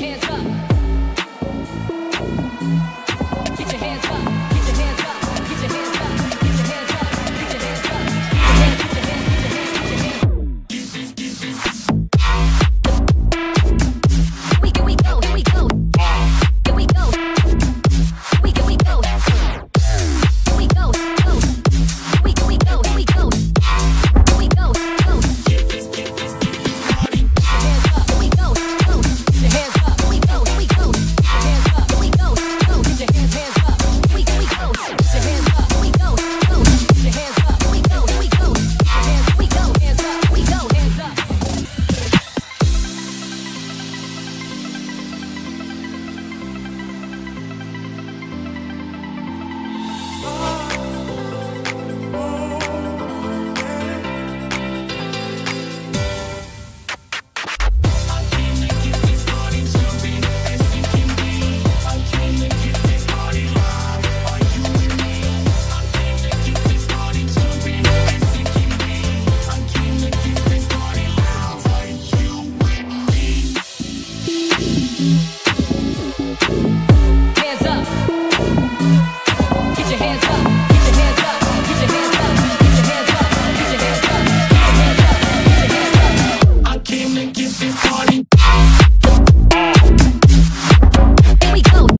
your hands up.